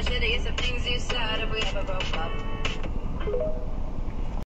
But shit, these are things you said if we ever broke up.